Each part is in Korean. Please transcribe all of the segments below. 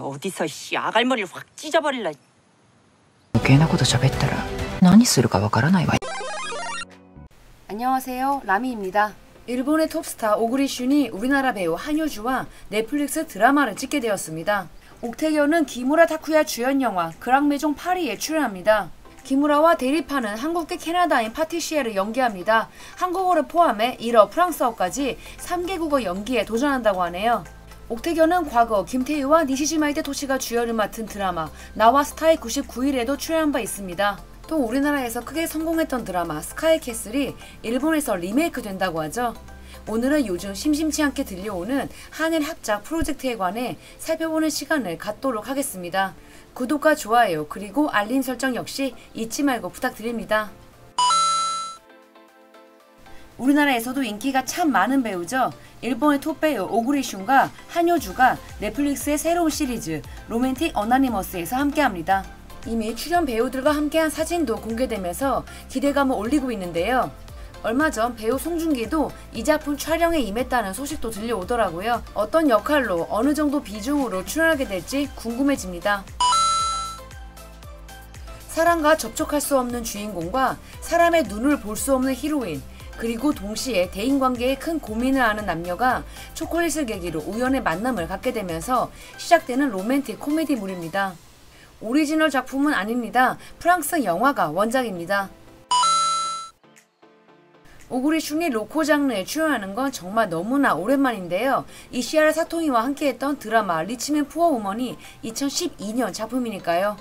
어디서 씨 아갈머리를 확 찢어버릴라. 余計なこと喋ったら何するかわからないわ 안녕하세요. 라미입니다. 일본의 톱스타 오구리 슌이 우리나라 배우 한효주와 넷플릭스 드라마를 찍게 되었습니다. 옥태견은 기무라 타쿠야 주연 영화 그랑메종 파리에 출연합니다. 기무라와 대립하는 한국계 캐나다인 파티시에를 연기합니다. 한국어를 포함해 일어 프랑스어까지 3개국어 연기에 도전한다고 하네요. 옥택연은 과거 김태희와 니시지마 히데토시가 주연을 맡은 드라마 나와 스타의 99일에도 출연한 바 있습니다. 또 우리나라에서 크게 성공했던 드라마 스카이 캐슬이 일본에서 리메이크 된다고 하죠. 오늘은 요즘 심심치 않게 들려오는 한일 합작 프로젝트에 관해 살펴보는 시간을 갖도록 하겠습니다. 구독과 좋아요 그리고 알림 설정 역시 잊지 말고 부탁드립니다. 우리나라에서도 인기가 참 많은 배우죠. 일본의 톱배우 오구리 슌과 한효주가 넷플릭스의 새로운 시리즈 로맨틱 어나니머스에서 함께합니다. 이미 출연 배우들과 함께한 사진도 공개되면서 기대감을 올리고 있는데요. 얼마 전 배우 송중기도 이 작품 촬영에 임했다는 소식도 들려오더라고요. 어떤 역할로 어느 정도 비중으로 출연하게 될지 궁금해집니다. 사람과 접촉할 수 없는 주인공과 사람의 눈을 볼 수 없는 히로인, 그리고 동시에 대인관계에 큰 고민을 하는 남녀가 초콜릿을 계기로 우연의 만남을 갖게 되면서 시작되는 로맨틱 코미디물입니다. 오리지널 작품은 아닙니다. 프랑스 영화가 원작입니다. 오구리 슌이 로코 장르에 출연하는 건 정말 너무나 오랜만인데요. 이시하라 사토미와 함께했던 드라마 리치맨 푸어 우먼이 2012년 작품이니까요.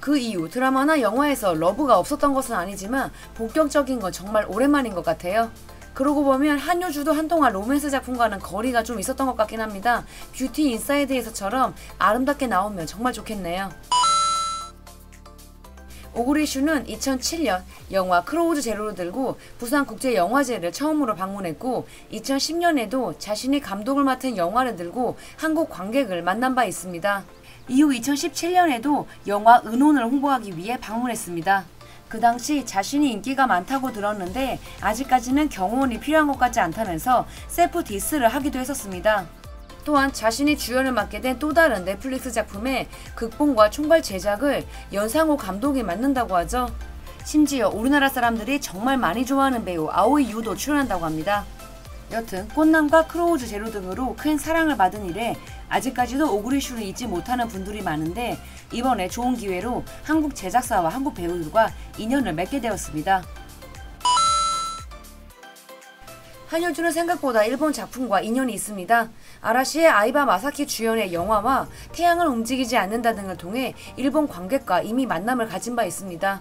그 이후 드라마나 영화에서 러브가 없었던 것은 아니지만 본격적인 건 정말 오랜만인 것 같아요. 그러고 보면 한효주도 한동안 로맨스 작품과는 거리가 좀 있었던 것 같긴 합니다. 뷰티 인사이드에서처럼 아름답게 나오면 정말 좋겠네요. 오구리 슌은 2007년 영화 크로우즈 제로를 들고 부산국제영화제를 처음으로 방문했고 2010년에도 자신이 감독을 맡은 영화를 들고 한국 관객을 만난 바 있습니다. 이후 2017년에도 영화 은혼을 홍보하기 위해 방문했습니다. 그 당시 자신이 인기가 많다고 들었는데 아직까지는 경호원이 필요한 것 같지 않다면서 셀프 디스를 하기도 했었습니다. 또한 자신이 주연을 맡게 된 또 다른 넷플릭스 작품의 극본과 총괄 제작을 연상호 감독이 맡는다고 하죠. 심지어 우리나라 사람들이 정말 많이 좋아하는 배우 아오이 유우도 출연한다고 합니다. 여튼 꽃남과 크로우즈 제로 등으로 큰 사랑을 받은 이래 아직까지도 오구리 슈를 잊지 못하는 분들이 많은데 이번에 좋은 기회로 한국 제작사와 한국 배우들과 인연을 맺게 되었습니다. 한효주는 생각보다 일본 작품과 인연이 있습니다. 아라시의 아이바 마사키 주연의 영화와 태양을 움직이지 않는다 등을 통해 일본 관객과 이미 만남을 가진 바 있습니다.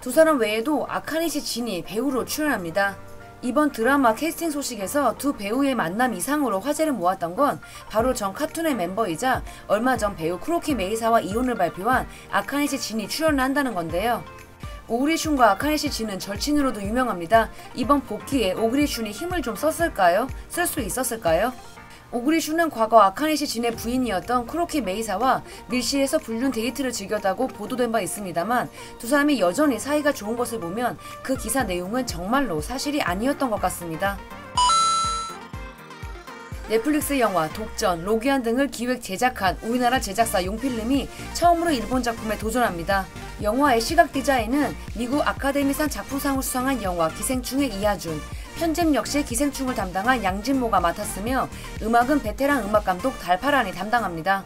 두 사람 외에도 아카니시 진이 배우로 출연합니다. 이번 드라마 캐스팅 소식에서 두 배우의 만남 이상으로 화제를 모았던 건 바로 전 캇툰의 멤버이자 얼마 전 배우 쿠로키 메이사와 이혼을 발표한 아카니시 진이 출연을 한다는 건데요. 오구리 슌과 아카니시 진은 절친으로도 유명합니다. 이번 복귀에 오구리 슌이 힘을 좀 썼을까요? 쓸 수 있었을까요? 오구리 슌은 과거 아카니시 진의 부인이었던 쿠로키 메이사와 밀실에서 불륜 데이트를 즐겼다고 보도된 바 있습니다만 두 사람이 여전히 사이가 좋은 것을 보면 그 기사 내용은 정말로 사실이 아니었던 것 같습니다. 넷플릭스 영화 독전, 로기안 등을 기획 제작한 우리나라 제작사 용필름이 처음으로 일본 작품에 도전합니다. 영화의 시각 디자인은 미국 아카데미상 작품상을 수상한 영화 기생충의 이하준, 편집 역시 기생충을 담당한 양진모가 맡았으며 음악은 베테랑 음악 감독 달파란이 담당합니다.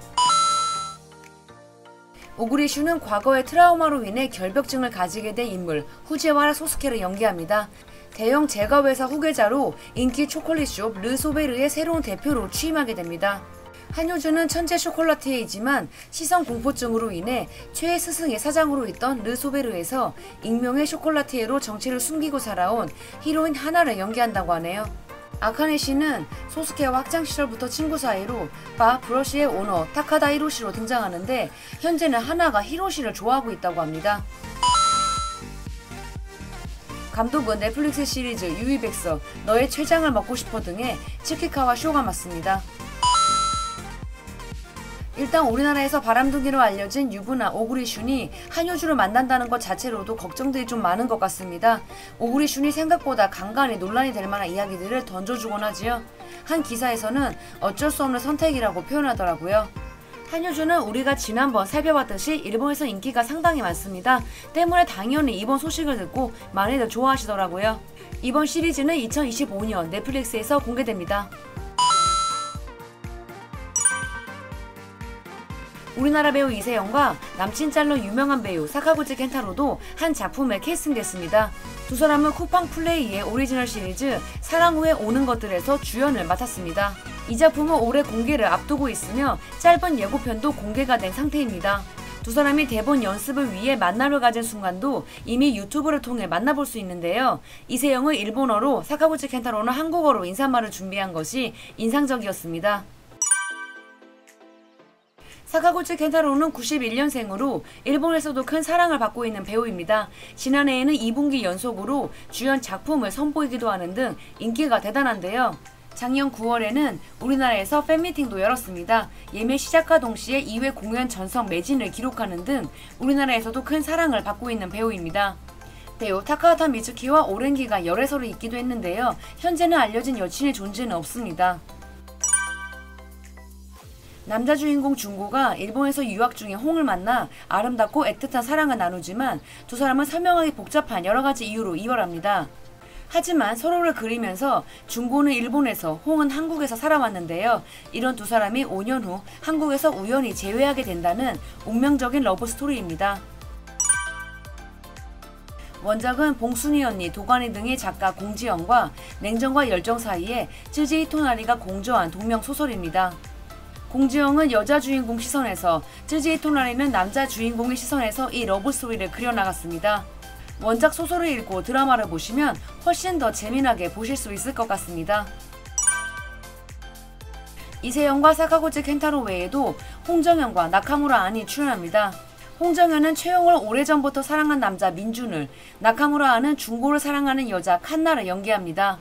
오구리 슌은 과거의 트라우마로 인해 결벽증을 가지게 된 인물 후지와라 소스케를 연기합니다. 대형 제과회사 후계자로 인기 초콜릿숍 르소베르의 새로운 대표로 취임하게 됩니다. 한효주는 천재 쇼콜라티에이지만 시선 공포증으로 인해 최애 스승이 사장으로 있던 르소베르에서 익명의 쇼콜라티에로 정체를 숨기고 살아온 히로인 하나를 연기한다고 하네요. 아카니시는 소스케와 학창 시절부터 친구 사이로 바 브러쉬의 오너 타카다 히로시로 등장하는데 현재는 하나가 히로시를 좋아하고 있다고 합니다. 감독은 넷플릭스 시리즈 유이백서 너의 췌장을 먹고 싶어 등의 치키카와 쇼가 맡습니다. 일단 우리나라에서 바람둥이로 알려진 유부나 오구리 슌이 한효주를 만난다는 것 자체로도 걱정들이 좀 많은 것 같습니다. 오구리 슌이 생각보다 간간히 논란이 될 만한 이야기들을 던져주곤 하지요. 한 기사에서는 어쩔 수 없는 선택이라고 표현하더라고요. 한효주는 우리가 지난번 살펴봤듯이 일본에서 인기가 상당히 많습니다. 때문에 당연히 이번 소식을 듣고 많이들 좋아하시더라고요. 이번 시리즈는 2025년 넷플릭스에서 공개됩니다. 우리나라 배우 이세영과 남친 짤로 유명한 배우 사카구치 켄타로도 한 작품에 캐스팅됐습니다. 두 사람은 쿠팡 플레이의 오리지널 시리즈 사랑 후에 오는 것들에서 주연을 맡았습니다. 이 작품은 올해 공개를 앞두고 있으며 짧은 예고편도 공개가 된 상태입니다. 두 사람이 대본 연습을 위해 만남을 가진 순간도 이미 유튜브를 통해 만나볼 수 있는데요. 이세영은 일본어로 사카구치 켄타로는 한국어로 인사말을 준비한 것이 인상적이었습니다. 사카구치 켄타로는 91년생으로 일본에서도 큰 사랑을 받고 있는 배우입니다. 지난해에는 2분기 연속으로 주연 작품을 선보이기도 하는 등 인기가 대단한데요. 작년 9월에는 우리나라에서 팬미팅도 열었습니다. 예매 시작과 동시에 2회 공연 전성 매진을 기록하는 등 우리나라에서도 큰 사랑을 받고 있는 배우입니다. 배우 타카하타 미즈키와 오랜 기간 열애설이 있기도 했는데요. 현재는 알려진 여친의 존재는 없습니다. 남자 주인공 중고가 일본에서 유학 중에 홍을 만나 아름답고 애틋한 사랑을 나누지만 두 사람은 설명하기 복잡한 여러 가지 이유로 이별합니다. 하지만 서로를 그리면서 준고는 일본에서 홍은 한국에서 살아왔는데요. 이런 두 사람이 5년 후 한국에서 우연히 재회하게 된다는 운명적인 러브 스토리입니다. 원작은 봉순이 언니, 도가니 등의 작가 공지영과 냉정과 열정 사이에 츠지 히토나리가 공저한 동명 소설입니다. 공지영은 여자 주인공 시선에서 츠지 히토나리는 남자 주인공의 시선에서 이 러브 스토리를 그려나갔습니다. 원작 소설을 읽고 드라마를 보시면 훨씬 더 재미나게 보실 수 있을 것 같습니다. 이세영과 사카구치 켄타로 외에도 홍종현과 나카무라 안이 출연합니다. 홍종현은 최홍을 오래전부터 사랑한 남자 민준을, 나카무라 안은 준고를 사랑하는 여자 칸나를 연기합니다.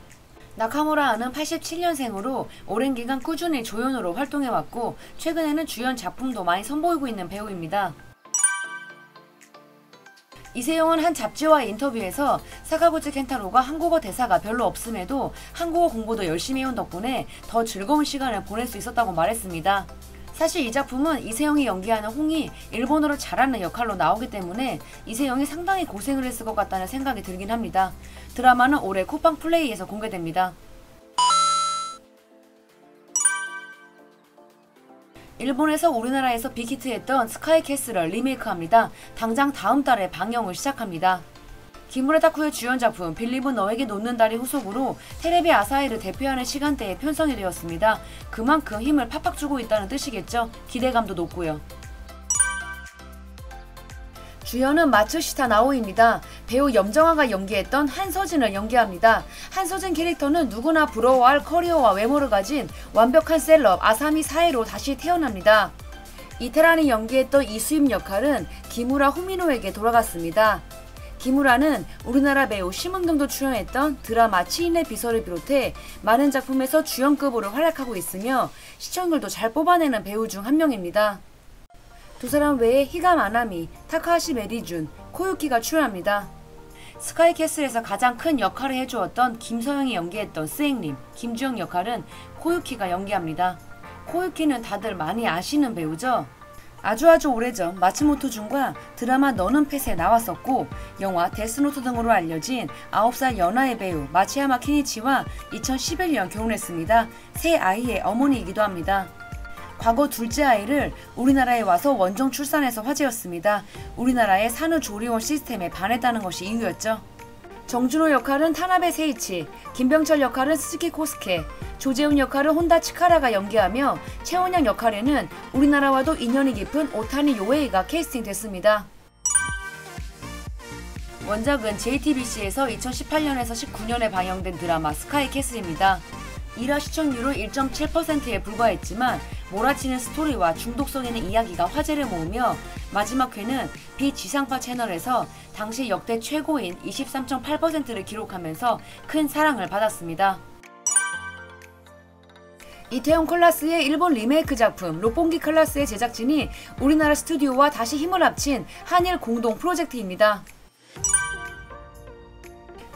나카무라 안은 87년생으로 오랜 기간 꾸준히 조연으로 활동해왔고 최근에는 주연 작품도 많이 선보이고 있는 배우입니다. 이세영은 한 잡지와의 인터뷰에서 사카구치 켄타로가 한국어 대사가 별로 없음에도 한국어 공부도 열심히 해온 덕분에 더 즐거운 시간을 보낼 수 있었다고 말했습니다. 사실 이 작품은 이세영이 연기하는 홍이 일본어를 잘하는 역할로 나오기 때문에 이세영이 상당히 고생을 했을 것 같다는 생각이 들긴 합니다. 드라마는 올해 쿠팡 플레이에서 공개됩니다. 일본에서 우리나라에서 빅히트했던 스카이 캐슬을 리메이크합니다. 당장 다음 달에 방영을 시작합니다. 기무라 다쿠의 주연 작품 빌리브 너에게 놓는다리 후속으로 테레비 아사히를 대표하는 시간대에 편성이 되었습니다. 그만큼 힘을 팍팍 주고 있다는 뜻이겠죠. 기대감도 높고요. 주연은 마츠시타 나오입니다. 배우 염정아가 연기했던 한서진을 연기합니다. 한서진 캐릭터는 누구나 부러워할 커리어와 외모를 가진 완벽한 셀럽 아사미 사이로 다시 태어납니다. 이태란이 연기했던 이수임 역할은 기무라 후미노에게 돌아갔습니다. 기무라는 우리나라 배우 심은경도 출연했던 드라마 치인의 비서를 비롯해 많은 작품에서 주연급으로 활약하고 있으며 시청률도 잘 뽑아내는 배우 중 한 명입니다. 두 사람 외에 히가 마나미, 타카하시 메리준, 코유키가 출연합니다. 스카이캐슬에서 가장 큰 역할을 해주었던 김서영이 연기했던 스행님, 김주영 역할은 코유키가 연기합니다. 코유키는 다들 많이 아시는 배우죠? 아주 아주 오래전 마츠모토 준과 드라마 너는 펫에 나왔었고 영화 데스노트 등으로 알려진 9살 연하의 배우 마츠야마 켄이치와 2011년 결혼했습니다. 세 아이의 어머니이기도 합니다. 과거 둘째 아이를 우리나라에 와서 원정 출산해서 화제였습니다. 우리나라의 산후조리원 시스템에 반했다는 것이 이유였죠. 정준호 역할은 타나베 세이치, 김병철 역할은 스즈키 코스케, 조재윤 역할은 혼다 치카라가 연기하며 최원영 역할에는 우리나라와도 인연이 깊은 오타니 료헤이가 캐스팅됐습니다. 원작은 JTBC에서 2018년에서 19년에 방영된 드라마 스카이 캐슬입니다. 1화 시청률은 1.7%에 불과했지만 몰아치는 스토리와 중독성 있는 이야기가 화제를 모으며 마지막 회는 비지상파 채널에서 당시 역대 최고인 23.8%를 기록하면서 큰 사랑을 받았습니다. 이태원 클라스의 일본 리메이크 작품 롯봉기 클라스의 제작진이 우리나라 스튜디오와 다시 힘을 합친 한일 공동 프로젝트입니다.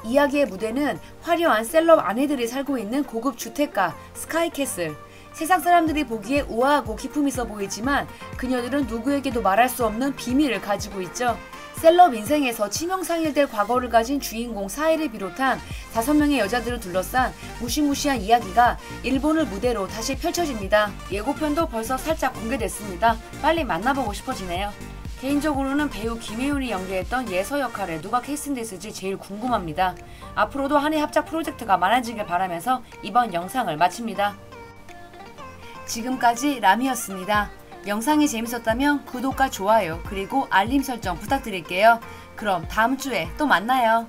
이야기의 무대는 화려한 셀럽 아내들이 살고 있는 고급 주택가 스카이캐슬. 세상 사람들이 보기에 우아하고 기품 있어 보이지만 그녀들은 누구에게도 말할 수 없는 비밀을 가지고 있죠. 셀럽 인생에서 치명상일될 과거를 가진 주인공 사이를 비롯한 다섯 명의 여자들을 둘러싼 무시무시한 이야기가 일본을 무대로 다시 펼쳐집니다. 예고편도 벌써 살짝 공개됐습니다. 빨리 만나보고 싶어지네요. 개인적으로는 배우 김혜윤이 연기했던 예서 역할에 누가 캐스팅됐을지 제일 궁금합니다. 앞으로도 한해 합작 프로젝트가 많아지길 바라면서 이번 영상을 마칩니다. 지금까지 람이었습니다. 영상이 재밌었다면 구독과 좋아요 그리고 알림 설정 부탁드릴게요. 그럼 다음 주에 또 만나요.